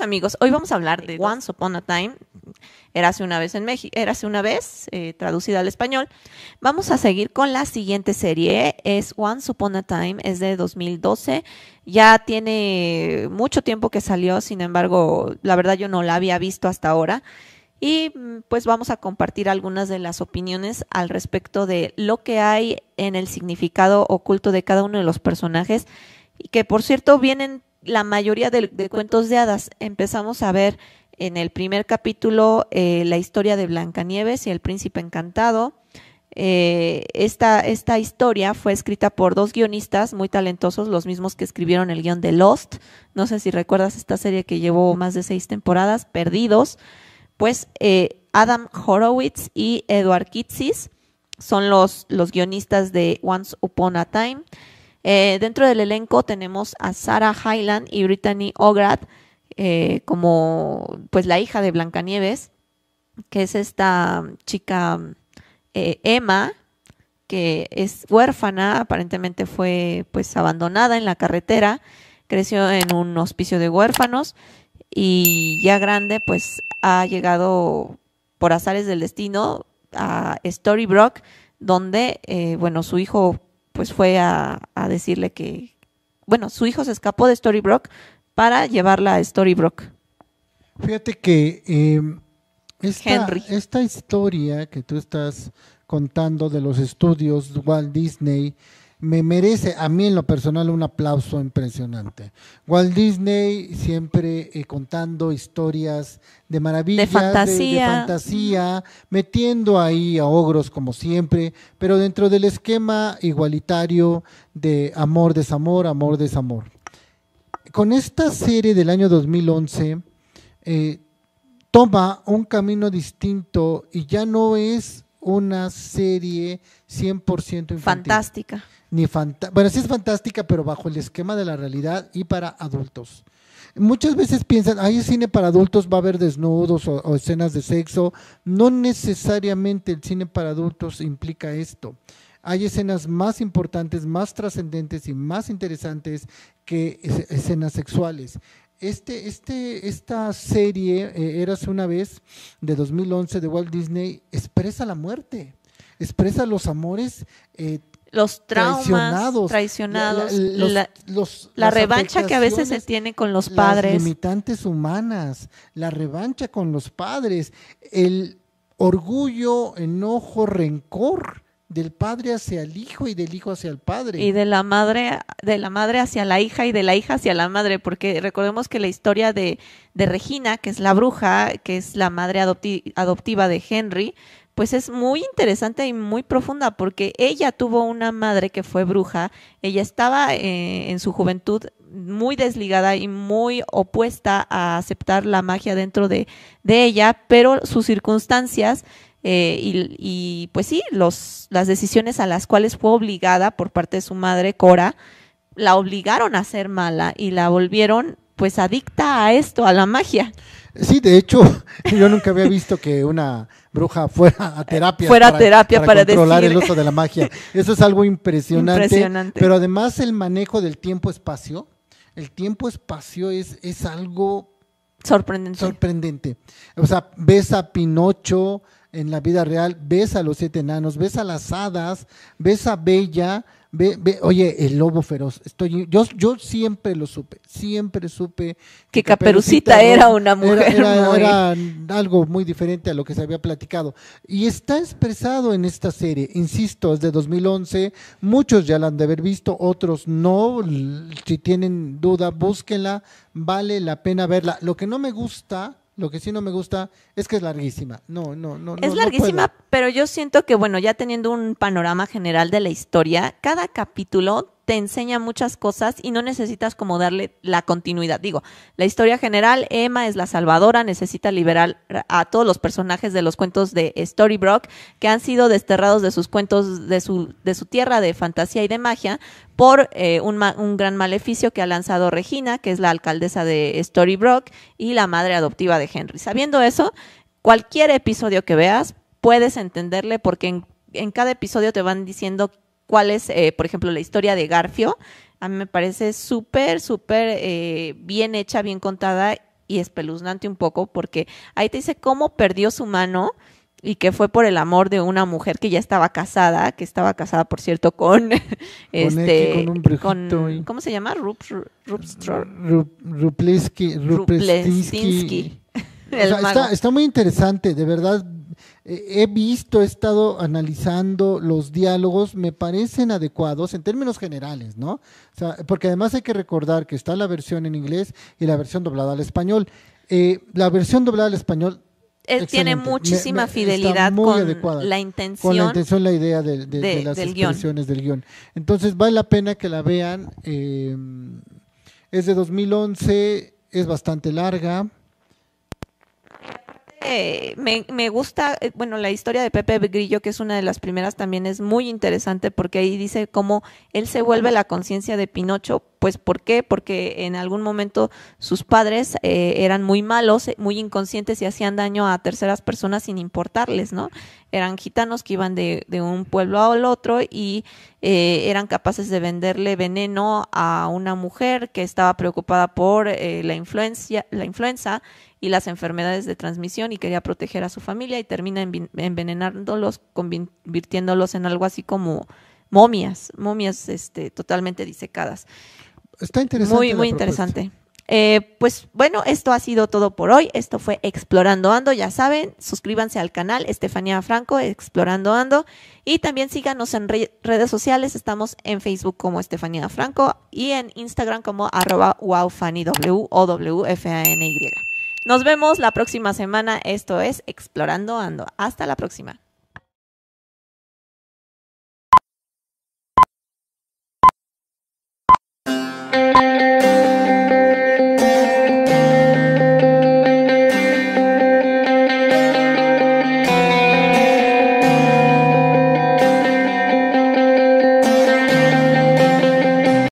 amigos, hoy vamos a hablar de Once Upon a Time, Érase una vez en México, Érase una vez, eh, traducida al español. Vamos a seguir con la siguiente serie, es Once Upon a Time, es de 2012, ya tiene mucho tiempo que salió, sin embargo, la verdad yo no la había visto hasta ahora. Y mm, pues vamos a compartir algunas de las opiniones al respecto de lo que hay en el significado oculto de cada uno de los personajes y que por cierto vienen la mayoría de, cuentos de hadas. Empezamos a ver en el primer capítulo eh, la historia de Blancanieves y el príncipe encantado. Eh, esta, esta, historia fue escrita por dos guionistas muy talentosos, los mismos que escribieron el guion de Lost. No sé si recuerdas esta serie que llevó más de seis temporadas, Perdidos. Pues eh, Adam Horowitz y Edward Kitsis son los, los guionistas de Once Upon a Time. Eh, dentro del elenco tenemos a Sarah Hyland y Brittany Ograt eh, como pues la hija de Blancanieves, que es esta chica eh, Emma, que es huérfana, aparentemente fue pues abandonada en la carretera, creció en un hospicio de huérfanos y ya grande pues ha llegado por azares del destino a Storybrooke, donde bueno su hijo pues fue a, decirle que, bueno, su hijo se escapó de Storybrooke para llevarla a Storybrooke. Fíjate que em, esta, esta historia que tú estás contando de los estudios Walt Disney me merece a mí en lo personal un aplauso impresionante. Walt Disney siempre eh, contando historias de maravilla, de fantasía. fantasía, metiendo ahí a ogros como siempre, pero dentro del esquema igualitario de amor, desamor, amor, desamor. Con esta serie del año 2011, eh, toma un camino distinto y ya no es una serie 100% infantil. Fantástica ni bueno, sí es fantástica, pero bajo el esquema de la realidad y para adultos. Muchas veces piensan, hay cine para adultos, va a haber desnudos o, escenas de sexo. No necesariamente el cine para adultos implica esto. Hay escenas más importantes, más trascendentes y más interesantes que escenas sexuales. Este, este, esta serie, eh, Eras una vez, de 2011 de Walt Disney, expresa la muerte, expresa los amores eh, los traumas traicionados, la, revancha que a veces se tiene con los padres. Las limitantes humanas, la revancha con los padres, el orgullo, enojo, rencor del padre hacia el hijo y del hijo hacia el padre. Y de la madre, de la madre hacia la hija y de la hija hacia la madre, porque recordemos que la historia de, de Regina, que es la bruja, que es la madre adoptiva de Henry, pues es muy interesante y muy profunda porque ella tuvo una madre que fue bruja, ella estaba eh, en su juventud muy desligada y muy opuesta a aceptar la magia dentro de, de ella, pero sus circunstancias eh, y, y, pues sí, los, las decisiones a las cuales fue obligada por parte de su madre, Cora, la obligaron a ser mala y la volvieron pues adicta a esto, a la magia. Sí, de hecho, yo nunca había visto que una bruja fuera a terapia. Fuera para, terapia para, controlar el uso de la magia. Eso es algo impresionante, Pero además el manejo del tiempo-espacio, el tiempo-espacio es, es algo sorprendente. sorprendente. O sea, ves a Pinocho en la vida real, ves a los siete enanos, ves a las hadas, ves a Bella, Ve, oye, el lobo feroz. Estoy, yo, yo siempre lo supe, siempre supe que, Caperucita, era una mujer. Era, algo muy diferente a lo que se había platicado. Y está expresado en esta serie, insisto, es de 2011. Muchos ya la han de haber visto, otros no. Si tienen duda, búsquenla, vale la pena verla. Lo que no me gusta lo que sí no me gusta es que es larguísima. No, no, no. Es larguísima, pero yo siento que, bueno, ya teniendo un panorama general de la historia, cada capítulo te enseña muchas cosas y no necesitas como darle la continuidad. Digo, la historia general, Emma es la salvadora, necesita liberar a todos los personajes de los cuentos de Storybrooke que han sido desterrados de sus cuentos, de su, de su tierra de fantasía y de magia, por eh, un, un, gran maleficio que ha lanzado Regina, que es la alcaldesa de Storybrooke y la madre adoptiva de Henry. Sabiendo eso, cualquier episodio que veas, puedes entenderle porque en cada episodio te van diciendo cuál es, eh, por ejemplo, la historia de Garfio. A mí me parece súper, súper eh, bien hecha, bien contada y espeluznante un poco porque ahí te dice cómo perdió su mano y que fue por el amor de una mujer que ya estaba casada, que estaba casada, por cierto, con este con un brujito con- y- ¿cómo se llama? Rup, Rupstro- Ru- Rupliski, Ruplestinsky. Ruplestinsky. O sea, está muy interesante, de verdad. Eh, He visto, he estado analizando los diálogos, me parecen adecuados en términos generales, ¿no? O sea, porque además hay que recordar que está la versión en inglés y la versión doblada al español. Eh, la versión doblada al español Eh, tiene muchísima Me- me- está fidelidad con adecuada. la con la intención. intención, la idea de, de- de- de las del guion. expresiones del guion. Entonces vale la pena que la vean. eh, es de 2011, es bastante larga. Eh, me, me gusta, eh, bueno, la historia de Pepe Grillo, que es una de las primeras, también es muy interesante porque ahí dice cómo él se vuelve la conciencia de Pinocho. Pues, ¿por qué? Porque en algún momento sus padres eh, eran muy malos, eh, muy inconscientes y hacían daño a terceras personas sin importarles, ¿no? Eran gitanos que iban de, de un pueblo al otro y eh, eran capaces de venderle veneno a una mujer que estaba preocupada por eh, la, influencia, la influenza y las enfermedades de transmisión y quería proteger a su familia y termina envenenándolos, convirtiéndolos en algo así como momias, momias este, totalmente disecadas. Está interesante. Muy, muy interesante. Eh, pues bueno, esto ha sido todo por hoy. Esto fue Explorando Ando. Ya saben, suscríbanse al canal Estefanía Franco, Explorando Ando. Y también síganos en re- redes sociales. Estamos en Facebook como Estefanía Franco y en Instagram como arroba wowfanny, W O W F A N Y. Nos vemos la próxima semana. Esto es Explorando Ando. Hasta la próxima.